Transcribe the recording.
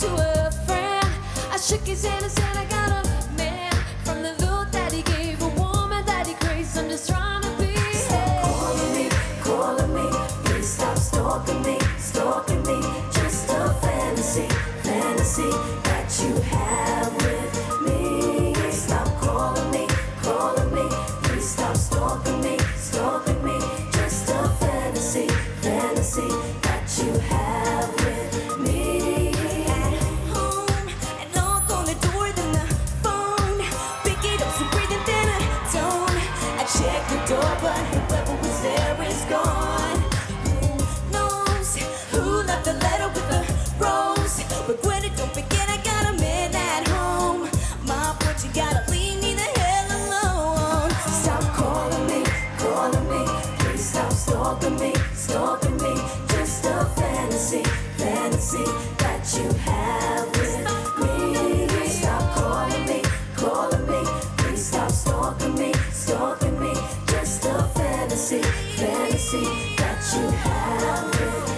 to a friend. I shook his hand and said I got a man. From the look that he gave, a woman that he craves. I'm just trying to be. Calling me, calling me, please stop stalking me, stalking me. Just a fantasy, fantasy that you have stalking me, stalking me. Just a fantasy, fantasy that you have with me. Stop calling me, calling me. Please stop stalking me, stalking me. Just a fantasy, fantasy that you have with me.